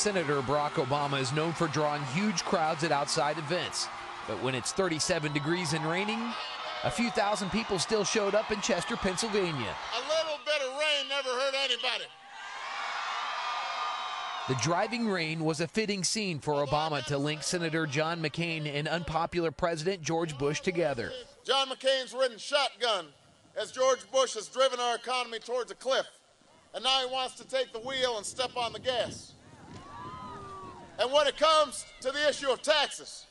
Senator Barack Obama is known for drawing huge crowds at outside events. But when it's 37 degrees and raining, a few thousand people still showed up in Chester, Pennsylvania. A little bit of rain never hurt anybody. The driving rain was a fitting scene for Obama to link Senator John McCain and unpopular President George Bush together. John McCain's ridden shotgun as George Bush has driven our economy towards a cliff. And now he wants to take the wheel and step on the gas. And when it comes to the issue of taxes,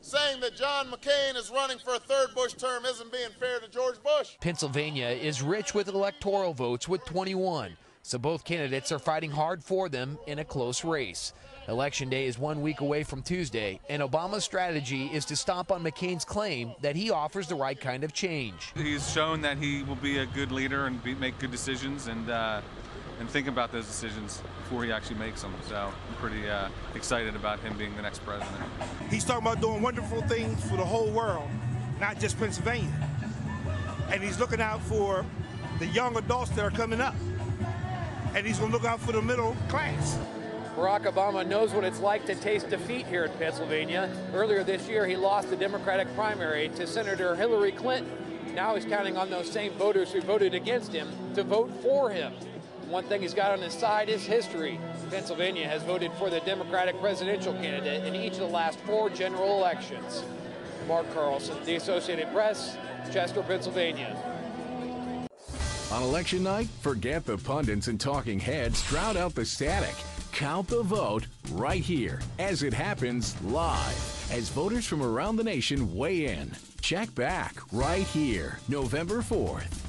saying that John McCain is running for a third Bush term isn't being fair to George Bush. Pennsylvania is rich with electoral votes with 21, so both candidates are fighting hard for them in a close race. Election day is one week away from Tuesday, and Obama's strategy is to stomp on McCain's claim that he offers the right kind of change. He's shown that he will be a good leader and be, make good decisions and uh, and think about those decisions before he actually makes them. So I'm pretty uh, excited about him being the next president. He's talking about doing wonderful things for the whole world, not just Pennsylvania. And he's looking out for the young adults that are coming up. And he's going to look out for the middle class. Barack Obama knows what it's like to taste defeat here in Pennsylvania. Earlier this year, he lost the Democratic primary to Senator Hillary Clinton. Now he's counting on those same voters who voted against him to vote for him. One thing he's got on his side is history. Pennsylvania has voted for the Democratic presidential candidate in each of the last four general elections. Mark Carlson, The Associated Press, Chester, Pennsylvania. On election night, forget the pundits and talking heads, drown out the static. Count the vote right here as it happens live as voters from around the nation weigh in. Check back right here, November 4th.